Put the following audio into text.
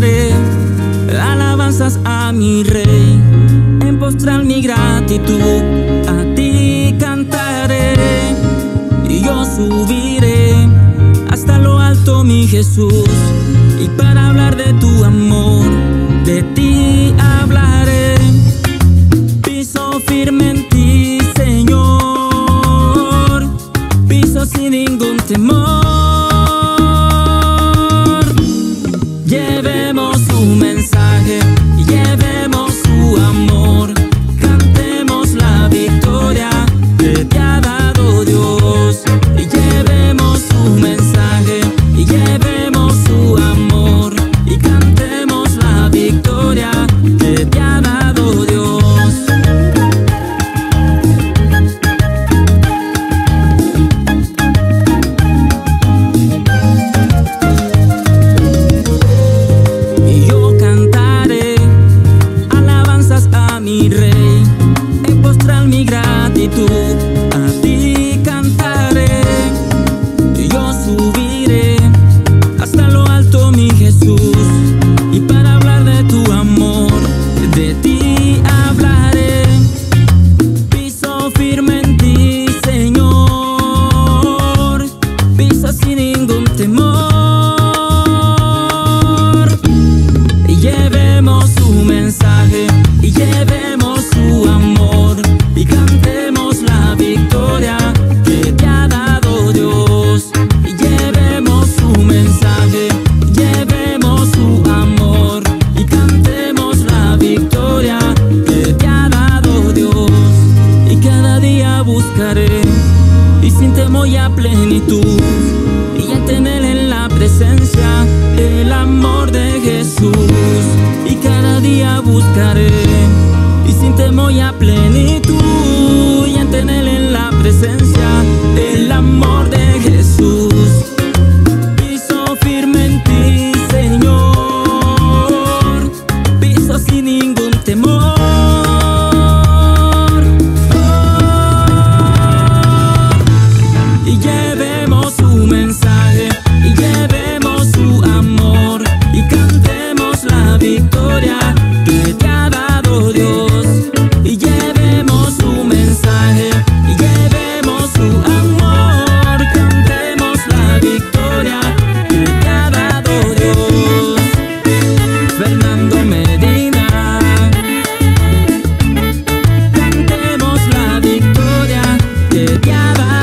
cantaré alabanzas a mi rey, en postrar mi gratitud a ti cantaré y yo subiré hasta lo alto mi Jesús. Y para hablar de tu amor human side. Buscaré. Y sin temor y a plenitud. Y en tener en la presencia el amor de Jesús. Y cada día buscaré. Y sin temor y a plenitud. Y en tener en la presencia ya va.